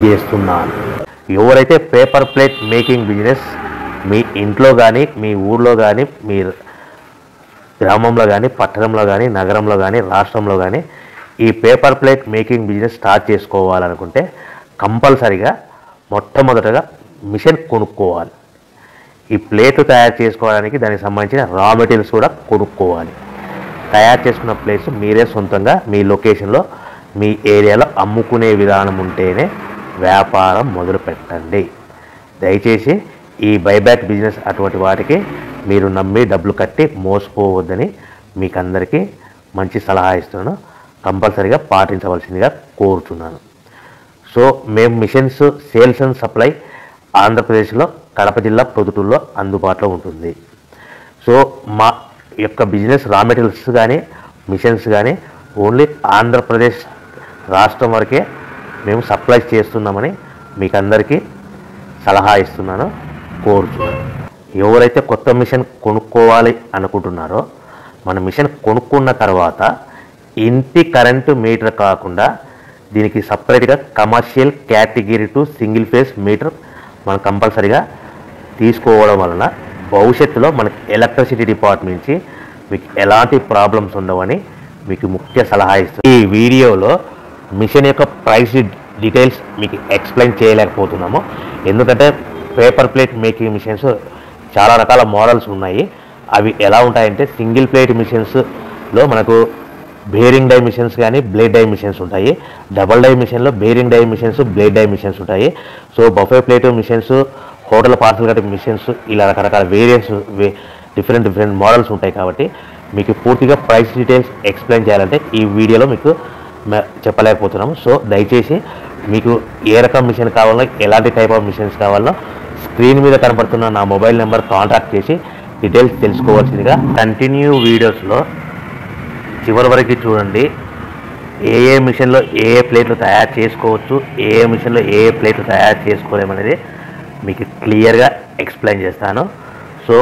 చేస్తున్నాను. ఎవరైతే paper plate making business మీ ఇంట్లో కానీ మీ ఊర్లో కానీ మీ గ్రామంలో కానీ పట్టణంలో కానీ నగరంలో కానీ రాష్ట్రంలో కానీ ఈ paper plate making business start చేసుకోవాలనుకుంటే కంపల్సరిగా మొట్టమొదటగా మిషన్ కొనుక్కోవాలి. ఈ ప్లేట్ తయారు చేసుకోవడానికి దానికి సంబంధించిన రా మెటీరియల్స్ కూడా కొనుక్కోవాలి. తయారు చేసుకున్న ప్లేస్ మీరే సొంతంగా మీ లొకేషన్లో మీ ఏరియాలో అమ్ముకునే విధానం ఉంటేనే వ్యాపారం మొదలు పెట్టండి. దయచేసి ఈ బైబ్యాక్ బిజినెస్ అటువంటి వాటికి మీరు నమ్మి డబ్బులు కట్టి మోసపోవద్దని మీకు అందరికీ మంచి సలహా ఇస్తున్నాను. కంపల్సరీగా పాటించవలసిందిగా కోరుతున్నాను సో మేము మిషన్స్ సేల్స్ అండ్ సప్లై ఆంధ్రప్రదేశ్లో కడప జిల్లా పొదుటూరులో అందుబాటులో ఉంటుంది. సో మా యొక్క బిజినెస్ రా మెటీరియల్స్ కానీ మిషన్స్ కానీ ఓన్లీ ఆంధ్రప్రదేశ్ రాష్ట్రం వరకే మేము సప్లై చేస్తున్నామని మీకు అందరికీ సలహా ఇస్తున్నాను కోరుతున్నాను ఎవరైతే కొత్త మిషన్ కొనుక్కోవాలి అనుకుంటున్నారో మన మిషన్ కొనుక్కున్న తర్వాత ఇంటి కరెంటు మీటర్ కాకుండా దీనికి సపరేట్గా commercial category two single phase meter మనం కంపల్సరీగా తీసుకోవడం వలన భవిష్యత్తులో మనకి ఎలక్ట్రిసిటీ డిపార్ట్మెంట్ నుంచి మీకు ఎలాంటి ప్రాబ్లమ్స్ ఉండవని మీకు ముఖ్య సలహా ఇస్తుంది ఈ వీడియోలో మిషన్ యొక్క ప్రైస్ డీటెయిల్స్ మీకు ఎక్స్ప్లెయిన్ చేయలేకపోతున్నాము. ఎందుకంటే పేపర్ ప్లేట్ మేకింగ్ మిషన్స్ చాలా రకాల మోడల్స్ ఉన్నాయి. అవి ఎలా ఉంటాయంటే సింగిల్ ప్లేట్ మిషన్స్లో మనకు బేరింగ్ డై మిషన్స్ కానీ బ్లేడ్ డై మిషన్స్ ఉంటాయి. డబల్ డై మిషన్లో bearing die machines blade die machines ఉంటాయి. So buffet plate machines hotel parcel కట్టే మిషన్స్ ఇలా రకరకాల వేరియన్స్ డిఫరెంట్ డిఫరెంట్ మోడల్స్ ఉంటాయి కాబట్టి మీకు పూర్తిగా ప్రైస్ డీటెయిల్స్ ఎక్స్ప్లెయిన్ చేయాలంటే ఈ వీడియోలో మీకు చెప్పలేకపోతున్నాము. సో దయచేసి మీకు ఏ రకం మిషన్ కావాలో ఎలాంటి టైప్ ఆఫ్ మిషన్స్ కావాలో స్క్రీన్ మీద కనపడుతున్న నా మొబైల్ నెంబర్ కాంటాక్ట్ చేసి డీటెయిల్స్ తెలుసుకోవాల్సిందిగా కంటిన్యూ వీడియోస్లో చివరి వరకు చూడండి. ఏ ఏ మిషన్లో ఏ ఏ ప్లేట్లు తయారు చేసుకోవచ్చు ఏ ఏ మిషన్లో ఏ ఏ ప్లేట్లు తయారు చేసుకోలేమనేది మీకు క్లియర్గా ఎక్స్ప్లెయిన్ చేస్తాను. సో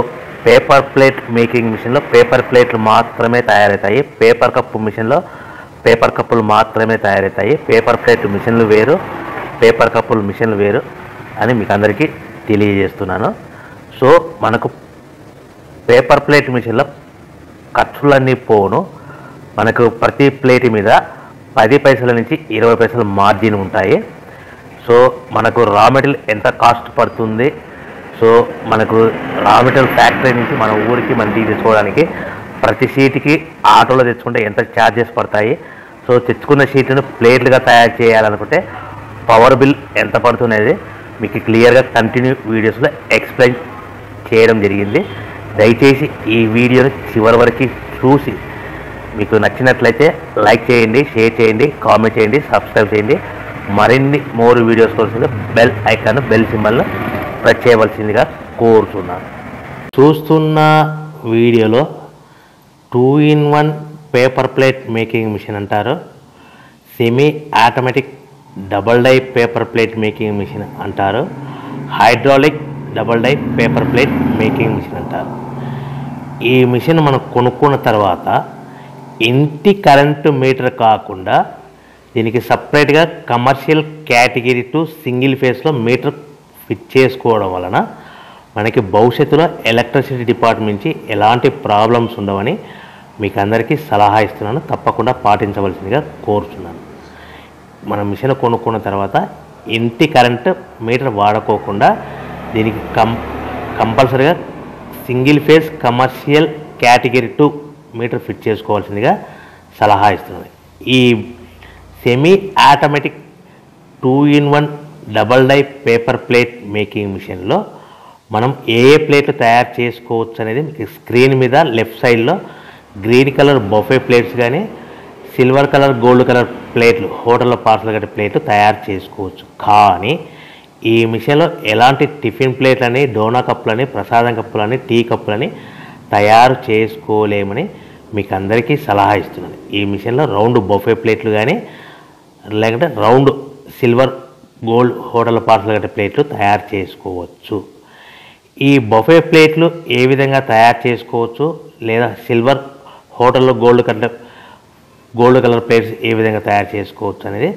పేపర్ ప్లేట్ మేకింగ్ మిషన్లో పేపర్ ప్లేట్లు మాత్రమే తయారవుతాయి. పేపర్ కప్పు మిషన్లో పేపర్ కప్పులు మాత్రమే తయారవుతాయి పేపర్ ప్లేట్ మిషన్లు వేరు పేపర్ కప్పులు మిషన్లు వేరు అని మీకు అందరికీ తెలియజేస్తున్నాను. సో మనకు పేపర్ ప్లేట్ మిషన్లో ఖర్చులన్నీ పోను మనకు ప్రతి ప్లేట్ మీద పది పైసల నుంచి ఇరవై పైసల మార్జిన్ ఉంటాయి. సో మనకు రా మెటీరియల్ ఎంత కాస్ట్ పడుతుంది? సో మనకు రా మెటీరియల్ ఫ్యాక్టరీ నుంచి మన ఊరికి మనం తీసుకోవడానికి ప్రతి సీట్కి ఆటోలో తెచ్చుకుంటే ఎంత ఛార్జెస్ పడతాయి? సో తెచ్చుకున్న షీట్ను ప్లేట్లుగా తయారు చేయాలనుకుంటే పవర్ బిల్ ఎంత పడుతున్నది మీకు క్లియర్గా కంటిన్యూ వీడియోస్లో ఎక్స్ప్లెయిన్ చేయడం జరిగింది. దయచేసి ఈ వీడియోని చివరి వరకు చూసి మీకు నచ్చినట్లయితే లైక్ చేయండి షేర్ చేయండి కామెంట్ చేయండి సబ్స్క్రైబ్ చేయండి. మరిన్ని మోర్ వీడియోస్ కోసం బెల్ ఐకాన్ బెల్ సింబల్ను ప్రెస్ చేయవలసిందిగా కోరుతున్నాను. చూస్తున్న వీడియోలో two in one paper plate making machine అంటారు. Semi automatic double die paper plate making machine అంటారు. Hydraulic double die paper plate making machine అంటారు. ఈ మిషన్ మనం కొనుక్కున్న తర్వాత ఇంటి కరెంటు మీటర్ కాకుండా దీనికి సపరేట్గా కమర్షియల్ కేటగిరీ టు సింగిల్ ఫేస్లో మీటర్ ఫిట్ చేసుకోవడం వలన మనకి భవిష్యత్తులో ఎలక్ట్రిసిటీ డిపార్ట్మెంట్ నుంచి ఎలాంటి ప్రాబ్లమ్స్ ఉండవని మీకు అందరికీ సలహా ఇస్తున్నాను. తప్పకుండా పాటించవలసిందిగా కోరుతున్నాను మన మిషన్ కొనుక్కున్న తర్వాత ఇంటి కరెంట్ మీటర్ వాడుకోకుండా దీనికి కం కంపల్సరీగా single phase commercial category two meter fit చేసుకోవాల్సిందిగా సలహా ఇస్తున్నాను. ఈ semi automatic two in one double die paper plate making మిషన్లో మనం ఏ ఏ ప్లేట్లు తయారు చేసుకోవచ్చు అనేది మీకు స్క్రీన్ మీద లెఫ్ట్ సైడ్లో గ్రీన్ కలర్ బొఫే ప్లేట్స్ కానీ సిల్వర్ కలర్ గోల్డ్ కలర్ ప్లేట్లు హోటల్లో పార్సల్ కట్టే ప్లేట్లు తయారు చేసుకోవచ్చు. కానీ ఈ మిషన్లో ఎలాంటి టిఫిన్ ప్లేట్లని డోనా కప్పులని ప్రసాదం కప్పులని టీ కప్పులని తయారు చేసుకోలేమని మీకు అందరికీ సలహా ఇస్తున్నాను. ఈ మిషన్లో రౌండ్ బొఫే ప్లేట్లు కానీ లేకుంటే round silver gold hotel parcel కట్టే ప్లేట్లు తయారు చేసుకోవచ్చు. ఈ బొఫే ప్లేట్లు ఏ విధంగా తయారు చేసుకోవచ్చు? లేదా సిల్వర్ హోటల్లో గోల్డ్ కంటే గోల్డ్ కలర్ ప్లేట్స్ ఏ విధంగా తయారు చేసుకోవచ్చు అనేది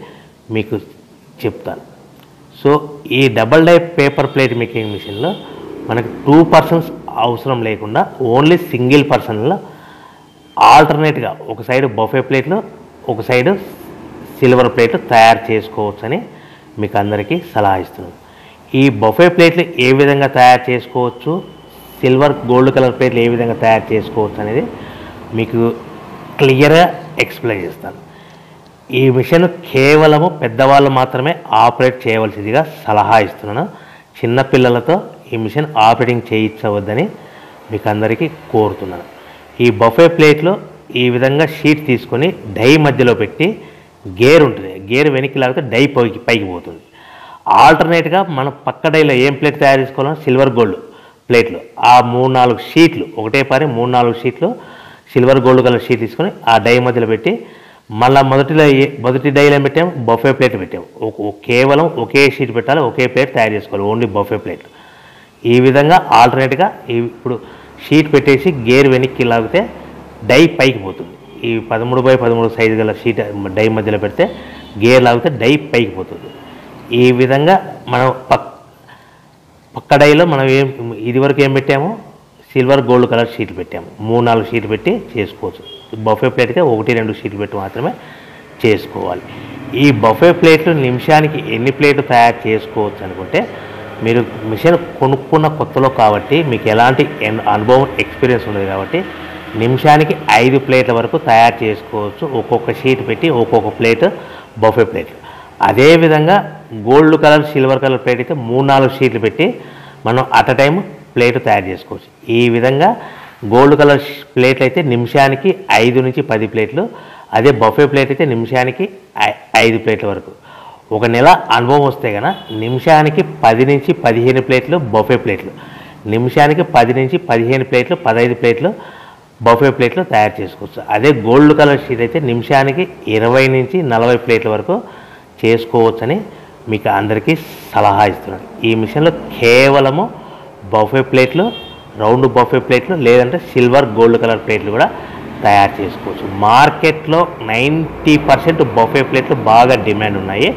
మీకు చెప్తాను. సో ఈ double die paper plate making మిషన్లో మనకు టూ పర్సన్స్ అవసరం లేకుండా ఓన్లీ సింగిల్ పర్సన్లో ఆల్టర్నేట్గా ఒక సైడ్ బఫే ప్లేట్లు ఒక సైడ్ సిల్వర్ ప్లేట్లు తయారు చేసుకోవచ్చని మీకు అందరికీ సలహా ఇస్తున్నాను. ఈ బఫే ప్లేట్లు ఏ విధంగా తయారు చేసుకోవచ్చు సిల్వర్ గోల్డ్ కలర్ ప్లేట్లు ఏ విధంగా తయారు చేసుకోవచ్చు అనేది మీకు క్లియర్గా ఎక్స్ప్లెయిన్ చేస్తాను. ఈ మిషన్ కేవలము పెద్దవాళ్ళు మాత్రమే ఆపరేట్ చేయవలసిందిగా సలహా ఇస్తున్నాను. చిన్నపిల్లలతో ఈ మిషన్ ఆపరేటింగ్ చేయించవద్దని మీకు అందరికీ కోరుతున్నాను. ఈ బఫే ప్లేట్లో ఈ విధంగా షీట్ తీసుకొని డై మధ్యలో పెట్టి గేర్ ఉంటుంది. గేర్ వెనక్కి లాగితే డై పైకి పైకి పోతుంది. ఆల్టర్నేట్గా మనం పక్క డైలో ఏం ప్లేట్ తయారు చేసుకోవాలో సిల్వర్ గోల్డ్ ప్లేట్లు ఆ మూడు నాలుగు షీట్లు ఒకటే పారి మూడు నాలుగు షీట్లు సిల్వర్ గోల్డ్ కలర్ షీట్ తీసుకొని ఆ డై మధ్యలో పెట్టి మళ్ళీ మొదటిలో మొదటి డైలో ఏం పెట్టాము బఫే ప్లేట్ పెట్టాము ఒక- కేవలం ఒకే షీట్ పెట్టాలి ఒకే ప్లేట్ తయారు చేసుకోవాలి ఓన్లీ బఫే ప్లేట్. ఈ విధంగా ఆల్టర్నేట్గా ఇప్పుడు షీట్ పెట్టేసి గేర్ వెనక్కి లాగితే డై పైకి పోతుంది. ఈ పదమూడు బై పదమూడు సైజు గల షీట్ డై మధ్యలో పెడితే గేర్ లాగితే డై పైకి పోతుంది. ఈ విధంగా మనం పక్ పక్క డైలో మనం ఏం ఇదివరకు ఏం పెట్టామో? సిల్వర్ గోల్డ్ కలర్ షీట్లు పెట్టాము. మూడు నాలుగు షీట్లు పెట్టి చేసుకోవచ్చు. బఫే ప్లేట్కి ఒకటి రెండు షీట్లు పెట్టి మాత్రమే చేసుకోవాలి. ఈ బఫే ప్లేట్లు నిమిషానికి ఎన్ని ప్లేట్లు తయారు చేసుకోవచ్చు అనుకుంటే మీరు మిషన్ కొనుక్కున్న కొత్తలో కాబట్టి మీకు ఎలాంటి అనుభవం ఎక్స్పీరియన్స్ ఉండదు కాబట్టి నిమిషానికి ఐదు ప్లేట్ల వరకు తయారు చేసుకోవచ్చు. ఒక్కొక్క షీట్ పెట్టి ఒక్కొక్క ప్లేట్ బఫే ప్లేట్. అదేవిధంగా gold colour silver colour plate అయితే మూడు నాలుగు షీట్లు పెట్టి మనం అట్ అ టైం ప్లేట్ తయారు చేసుకోవచ్చు. ఈ విధంగా గోల్డ్ కలర్ ప్లేట్లు అయితే నిమిషానికి ఐదు నుంచి పది ప్లేట్లు అదే బఫే ప్లేట్ అయితే నిమిషానికి ఐ- ఐదు ప్లేట్ల వరకు. ఒక నెల అనుభవం వస్తే కనుక నిమిషానికి పది నుంచి పదిహేను ప్లేట్లు బఫే ప్లేట్లు నిమిషానికి పది నుంచి పదిహేను ప్లేట్లు పదహైదు ప్లేట్లు బఫే ప్లేట్లు తయారు చేసుకోవచ్చు. అదే గోల్డ్ కలర్ షీట్ అయితే నిమిషానికి ఇరవై నుంచి నలభై ప్లేట్ల వరకు చేసుకోవచ్చని మీకు అందరికీ సలహా ఇస్తున్నాను. ఈ మిషన్లో కేవలము బఫే ప్లేట్లు రౌండ్ బఫే ప్లేట్లు లేదంటే సిల్వర్ గోల్డ్ కలర్ ప్లేట్లు కూడా తయారు చేసుకోవచ్చు. మార్కెట్లో నైంటీ పర్సెంట్ బఫే ప్లేట్లు బాగా డిమాండ్ ఉన్నాయి.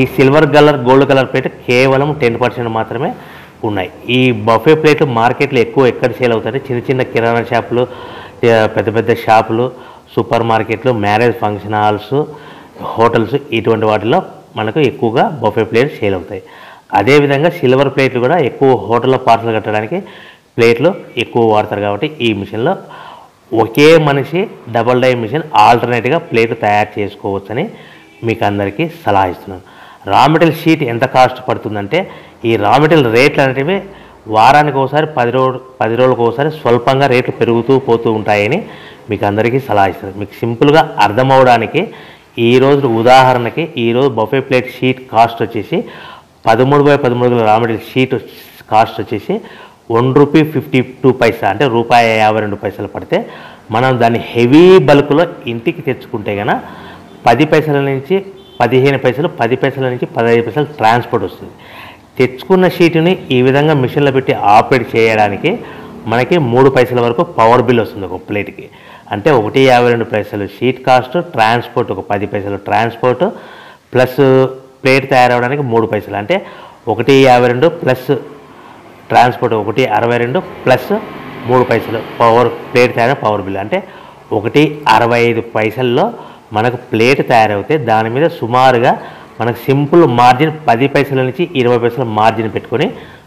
ఈ silver colour gold colour plate కేవలం టెన్ పర్సెంట్ మాత్రమే ఉన్నాయి. ఈ బఫే ప్లేట్లు మార్కెట్లో ఎక్కువ ఎక్కడ సేల్ అవుతాయి చిన్న చిన్న కిరాణా షాపులు పెద్ద పెద్ద షాపులు సూపర్ మార్కెట్లు మ్యారేజ్ ఫంక్షన్ హాల్స్ హోటల్స్ ఇటువంటి వాటిలో మనకు ఎక్కువగా బఫే ప్లేట్లు సేల్ అవుతాయి. అదేవిధంగా సిల్వర్ ప్లేట్లు కూడా ఎక్కువ హోటల్లో పార్సల్ కట్టడానికి ప్లేట్లు ఎక్కువ వాడతారు కాబట్టి ఈ మిషన్లో ఒకే మనిషి డబల్ డై మిషన్ ఆల్టర్నేట్గా ప్లేట్ తయారు చేసుకోవచ్చని మీకు అందరికీ సలహా ఇస్తున్నాను. రా మెటీరియల్ షీట్ ఎంత కాస్ట్ పడుతుందంటే ఈ రా మెటీరియల్ రేట్లు అనేటివి వారానికి ఒకసారి పది రోజు పది రోజులకు ఒకసారి స్వల్పంగా రేట్లు పెరుగుతూ పోతూ ఉంటాయని మీకు అందరికీ సలహా ఇస్తారు మీకు సింపుల్గా అర్థమవడానికి ఈ రోజు ఉదాహరణకి ఈరోజు బఫే ప్లేట్ షీట్ కాస్ట్ వచ్చేసి పదమూడు బై పదమూడు రా మెటీరియల్ షీట్ కాస్ట్ వచ్చేసి one rupee fifty two paisa అంటే రూపాయి యాభై రెండు పైసలు పడితే మనం దాన్ని హెవీ బల్క్లో ఇంటికి తెచ్చుకుంటే కనుక పది పైసల నుంచి పదిహేను పైసలు పది పైసల నుంచి పదహైదు పైసలు ట్రాన్స్పోర్ట్ వస్తుంది. తెచ్చుకున్న షీటుని ఈ విధంగా మిషన్లో పెట్టి ఆపరేట్ చేయడానికి మనకి మూడు పైసల వరకు పవర్ బిల్ వస్తుంది ఒక ప్లేట్కి అంటే ఒకటి యాభై రెండు పైసలు షీట్ కాస్ట్ ట్రాన్స్పోర్ట్ ఒక పది పైసలు ట్రాన్స్పోర్ట్ ప్లస్ ప్లేట్ తయారవడానికి మూడు పైసలు. అంటే ఒకటి యాభై రెండు ప్లస్ ట్రాన్స్పోర్ట్ ఒకటి అరవై రెండు ప్లస్ మూడు పైసలు పవర్ ప్లేట్ తయారు పవర్ బిల్. అంటే ఒకటి అరవై ఐదు పైసల్లో మనకు ప్లేట్ తయారవుతే దాని మీద సుమారుగా మనకు సింపుల్ మార్జిన్ పది పైసల నుంచి ఇరవై పైసల మార్జిన్ పెట్టుకొని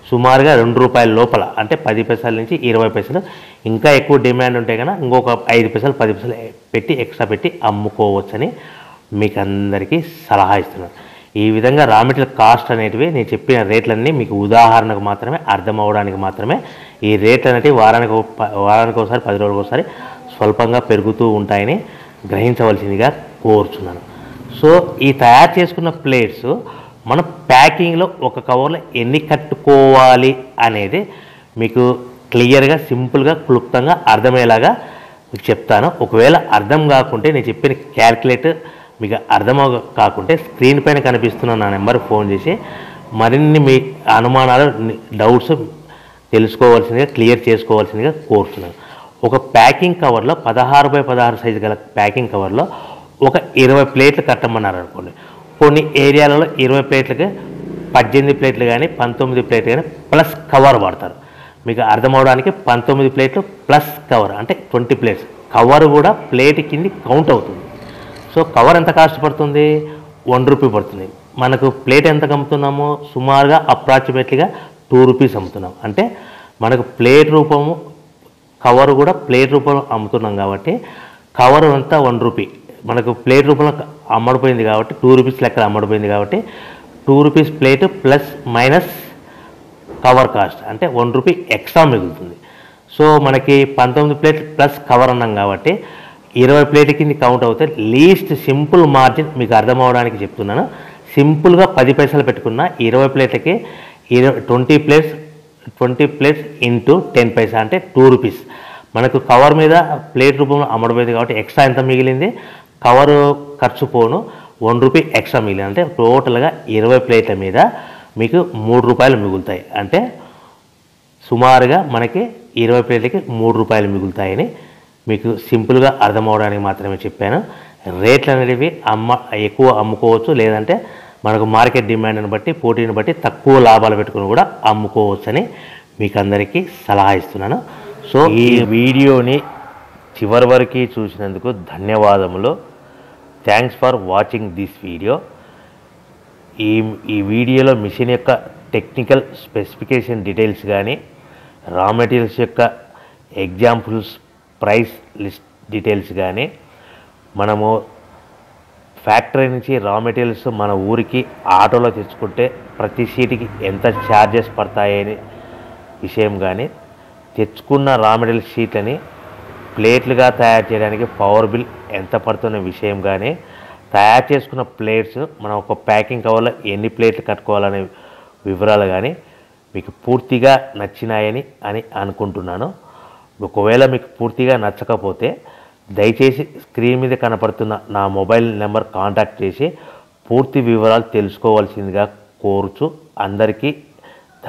సుమారుగా రెండు రూపాయల లోపల అంటే పది పైసల నుంచి ఇరవై పైసలు. ఇంకా ఎక్కువ డిమాండ్ ఉంటే కనుక ఇంకొక ఐదు పైసలు పది పైసలు పెట్టి ఎక్స్ట్రా పెట్టి అమ్ముకోవచ్చని మీకు అందరికీ సలహా ఇస్తున్నాను. ఈ విధంగా రా మెటీరియల్ కాస్ట్ అనేటివి నేను చెప్పిన రేట్లన్నీ మీకు ఉదాహరణకు మాత్రమే అర్థం మాత్రమే. ఈ రేట్లు అనేటివి వారానికి వారానికి ఒకసారి పది రోజులకు ఒకసారి స్వల్పంగా పెరుగుతూ ఉంటాయని గ్రహించవలసిందిగా కోరుచున్నాను. సో ఈ తయారు చేసుకున్న ప్లేట్స్ మనం ప్యాకింగ్లో ఒక కవర్లో ఎన్ని కట్టుకోవాలి అనేది మీకు క్లియర్గా సింపుల్గా క్లుప్తంగా అర్థమయ్యేలాగా మీకు చెప్తాను. ఒకవేళ అర్థం కాకుంటే నేను చెప్పిన క్యాల్కులేటర్ మీకు అర్థమవు కాకుంటే స్క్రీన్ పైన కనిపిస్తున్న నా నెంబర్ ఫోన్ చేసి మరిన్ని మీ అనుమానాలు డౌట్స్ తెలుసుకోవాల్సిందిగా క్లియర్ చేసుకోవాల్సిందిగా కోరుతున్నాను. ఒక ప్యాకింగ్ కవర్లో పదహారు బై పదహారు సైజు గల ప్యాకింగ్ కవర్లో ఒక ఇరవై ప్లేట్లు కట్టమన్నారు అనుకోండి కొన్ని ఏరియాలలో ఇరవై ప్లేట్లకి పద్దెనిమిది ప్లేట్లు కానీ పంతొమ్మిది ప్లేట్లు కానీ ప్లస్ కవర్ వాడతారు. మీకు అర్థమవడానికి పంతొమ్మిది ప్లేట్లు ప్లస్ కవర్ అంటే ట్వంటీ ప్లేట్స్. కవర్ కూడా ప్లేట్ కింది కౌంట్ అవుతుంది. సో కవర్ ఎంత కాస్ట్ పడుతుంది? వన్ రూపీ పడుతుంది. మనకు ప్లేట్ ఎంత అమ్ముతున్నామో సుమారుగా అప్రాక్సిమేట్లీగా టూ రూపీస్ అమ్ముతున్నాం. అంటే మనకు ప్లేట్ రూపము కవర్ కూడా ప్లేట్ రూపంలో అమ్ముతున్నాం కాబట్టి కవర్ అంతా వన్ రూపీ. మనకు ప్లేట్ రూపంలో అమ్మడిపోయింది కాబట్టి టూ రూపీస్ లెక్క అమ్మడిపోయింది కాబట్టి two rupees plate plus minus cover cost. అంటే వన్ రూపీ ఎక్స్ట్రా మిగులుతుంది. సో మనకి పంతొమ్మిది ప్లేట్ ప్లస్ కవర్ అన్నాం కాబట్టి ఇరవై ప్లేట్ కింద కౌంట్ అవుతే లీస్ట్ సింపుల్ మార్జిన్ మీకు అర్థం అవడానికి చెప్తున్నాను. సింపుల్గా పది పైసలు పెట్టుకున్న ఇరవై ప్లేట్లకి ఇరవై twenty plates twenty plates into ten paisa అంటే టూ రూపీస్ మనకు కవర్ మీద ప్లేట్ రూపంలో అమ్మడపోయింది కాబట్టి ఎక్స్ట్రా ఎంత మిగిలింది? కవర్ ఖర్చు పోను వన్ రూపీ ఎక్స్ట్రా మిగిలింది. అంటే టోటల్గా ఇరవై ప్లేట్ల మీద మీకు మూడు రూపాయలు మిగులుతాయి. అంటే సుమారుగా మనకి ఇరవై ప్లేట్లకి మూడు రూపాయలు మిగులుతాయని మీకు సింపుల్గా అర్థమవడానికి మాత్రమే చెప్పాను. రేట్లు అనేవి అమ్మ ఎక్కువ అమ్ముకోవచ్చు. లేదంటే మనకు మార్కెట్ డిమాండ్ని బట్టి పోటీని బట్టి తక్కువ లాభాలు పెట్టుకుని కూడా అమ్ముకోవచ్చని మీకు అందరికీ సలహా ఇస్తున్నాను. సో ఈ వీడియోని చివరి వరకు చూసినందుకు ధన్యవాదములు. Thanks for watching this video ఈ ఈ వీడియోలో మిషన్ యొక్క టెక్నికల్ స్పెసిఫికేషన్ డీటెయిల్స్ కానీ రా మెటీరియల్స్ యొక్క ఎగ్జాంపుల్స్ ప్రైస్ లిస్ట్ డీటెయిల్స్ కానీ మనము ఫ్యాక్టరీ నుంచి రా మెటీరియల్స్ మన ఊరికి ఆటోలో తెచ్చుకుంటే ప్రతి సీటుకి ఎంత ఛార్జెస్ పడతాయని విషయం కానీ తెచ్చుకున్న రా మెటీరియల్ షీట్లని ప్లేట్లుగా తయారు చేయడానికి పవర్ బిల్ ఎంత పడుతున్న విషయం కానీ తయారు చేసుకున్న ప్లేట్స్ మనం ఒక ప్యాకింగ్ కవర్లో ఎన్ని ప్లేట్లు కట్టుకోవాలనే వివరాలు కానీ మీకు పూర్తిగా నచ్చినాయని అని అనుకుంటున్నాను. ఒకవేళ మీకు పూర్తిగా నచ్చకపోతే దయచేసి స్క్రీన్ మీద కనపడుతున్న నా మొబైల్ నెంబర్ కాంటాక్ట్ చేసి పూర్తి వివరాలు తెలుసుకోవాల్సిందిగా కోరుచు అందరికీ